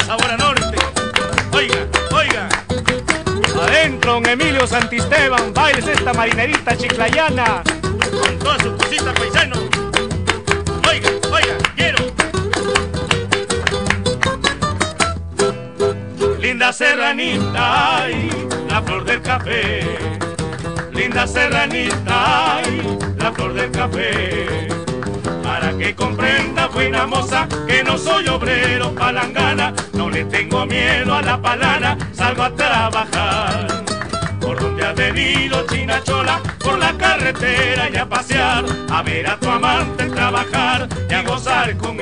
sabor a norte. Oiga, oiga. Adentro, don Emilio Santisteban, bailes esta marinerita chiclayana. Con todas sus cositas paisanos. Oiga, oiga, quiero. Linda serranita, ay, la flor del café. Linda serranita, ay, la flor del café. Para que comprenda, buena moza, que no soy obrero, palanca tengo miedo a la palana, salgo a trabajar. Por donde has venido, chinachola, por la carretera y a pasear, a ver a tu amante trabajar y a gozar con.